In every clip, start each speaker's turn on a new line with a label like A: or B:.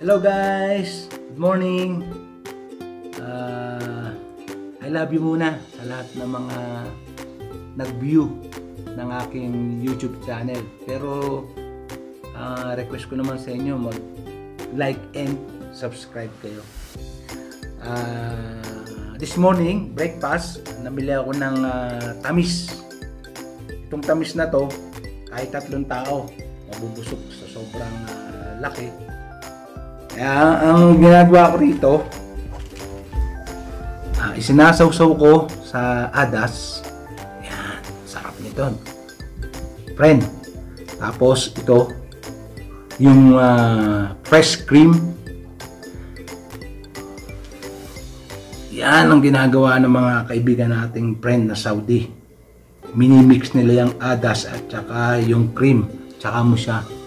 A: Hello guys! Good morning! Uh, I love you muna sa lahat ng mga nag-view ng aking YouTube channel. Pero uh, request ko naman sa inyo mag-like and subscribe kayo. Uh, this morning, breakfast, nabili ako ng uh, tamis. Itong tamis na to, kahit tatlong tao, mabubusok sa sobrang uh, laki. Kaya ang ginagawa ko rito, uh, isinasawsaw ko sa adas. Yan, sarap nito. Friend, tapos ito, yung uh, fresh cream. Yan ang ginagawa ng mga kaibigan nating friend na Saudi. Minimix nila yung adas at saka yung cream, tsaka mo siya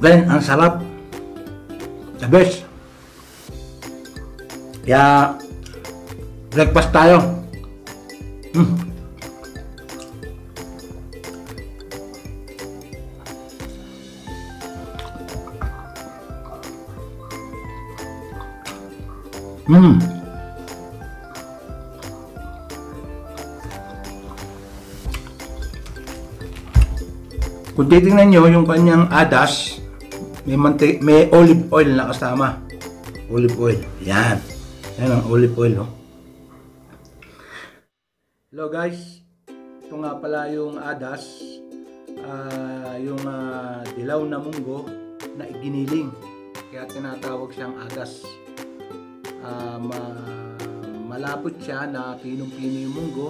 A: Ben, ang sarap. The best. Kaya, breakfast tayo. Hmm. Hmm. Kung titingnan nyo yung kanyang adas, may, mante may olive oil na kasama. Olive oil. Yan. Yan ang olive oil. Oh. Hello guys. Ito nga pala yung adas. Uh, yung uh, dilaw na munggo na iginiling. Kaya tinatawag siyang adas. Uh, ma malapot siya na pinong-pino yung munggo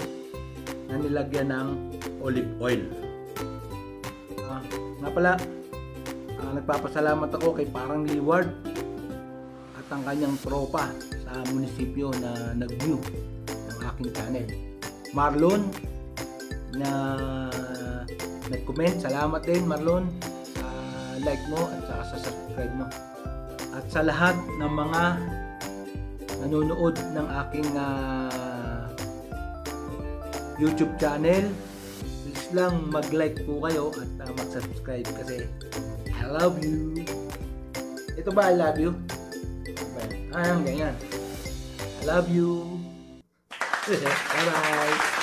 A: na nilagyan ng olive oil. Uh, nga pala, Uh, nagpapasalamat ako kay Parang Liward at ang kanyang tropa sa munisipyo na nag-view ng aking channel. Marlon na nag-comment. Salamat din Marlon sa like mo at sa subscribe mo. At sa lahat ng mga nanonood ng aking uh, YouTube channel, lang mag-like po kayo at uh, mag-subscribe kasi I love you. Ito ba I love you? Ah, ganyan. I love you. Bye-bye.